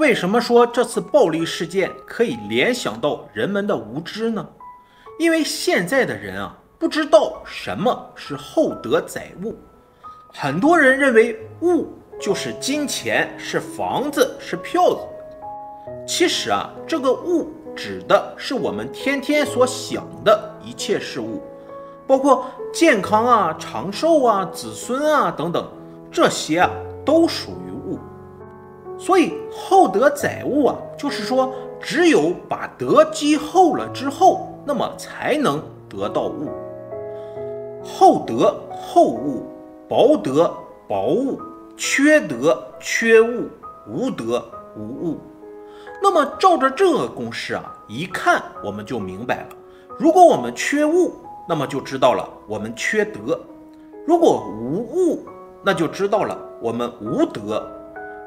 为什么说这次暴力事件可以联想到人们的无知呢？因为现在的人啊，不知道什么是厚德载物。很多人认为物就是金钱、是房子、是票子。其实啊，这个物指的是我们天天所想的一切事物，包括健康啊、长寿啊、子孙啊等等，这些啊都属于。所以厚德载物啊，就是说，只有把德积厚了之后，那么才能得到物。厚德厚物，薄德薄物，缺德缺物，无德无物。那么照着这个公式啊，一看我们就明白了。如果我们缺物，那么就知道了我们缺德；如果无物，那就知道了我们无德；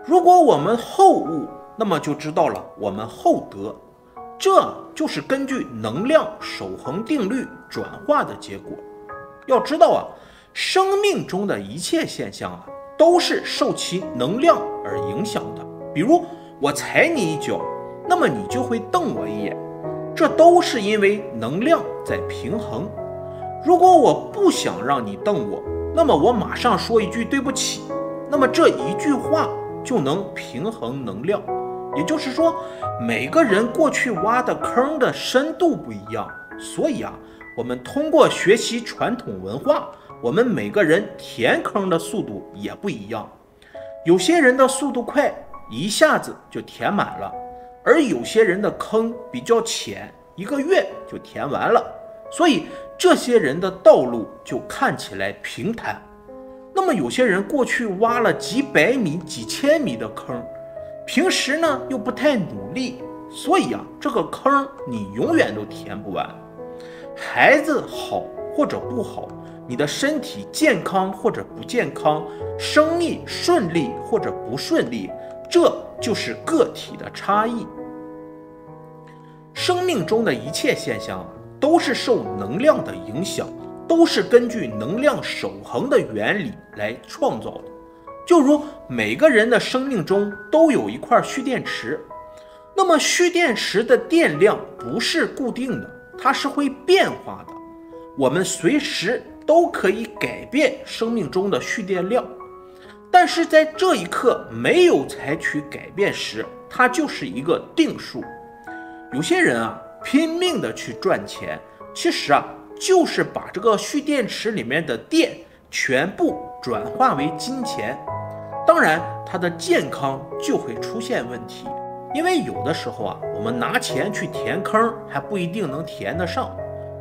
如果我们厚物，那么就知道了我们厚德。这就是根据能量守恒定律转化的结果。要知道啊，生命中的一切现象啊，都是受其能量而影响的。比如我踩你一脚，那么你就会瞪我一眼，这都是因为能量在平衡。如果我不想让你瞪我，那么我马上说一句对不起，那么这一句话就能平衡能量。也就是说，每个人过去挖的坑的深度不一样，所以啊，我们通过学习传统文化，我们每个人填坑的速度也不一样。有些人的速度快，一下子就填满了；而有些人的坑比较浅，一个月就填完了。所以这些人的道路就看起来平坦。那么有些人过去挖了几百米、几千米的坑。平时呢又不太努力，所以啊，这个坑你永远都填不完。孩子好或者不好，你的身体健康或者不健康，生意顺利或者不顺利，这就是个体的差异。生命中的一切现象，都是受能量的影响，都是根据能量守恒的原理来创造的。就如每个人的生命中都有一块蓄电池，那么蓄电池的电量不是固定的，它是会变化的。我们随时都可以改变生命中的蓄电量，但是在这一刻没有采取改变时，它就是一个定数。有些人啊，拼命的去赚钱，其实啊，就是把这个蓄电池里面的电全部转化为金钱。当然，它的健康就会出现问题，因为有的时候啊，我们拿钱去填坑还不一定能填得上，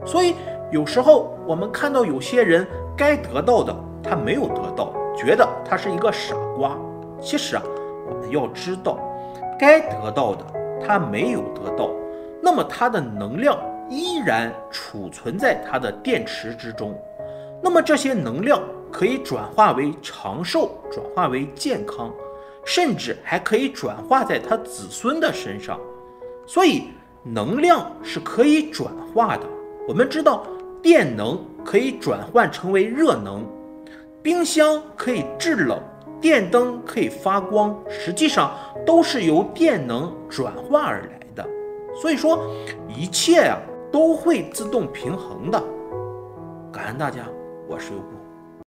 所以有时候我们看到有些人该得到的他没有得到，觉得他是一个傻瓜。其实啊，我们要知道，该得到的他没有得到，那么他的能量依然储存在它的电池之中，那么这些能量。可以转化为长寿，转化为健康，甚至还可以转化在他子孙的身上。所以能量是可以转化的。我们知道电能可以转换成为热能，冰箱可以制冷，电灯可以发光，实际上都是由电能转化而来的。所以说一切啊都会自动平衡的。感恩大家，我是优步。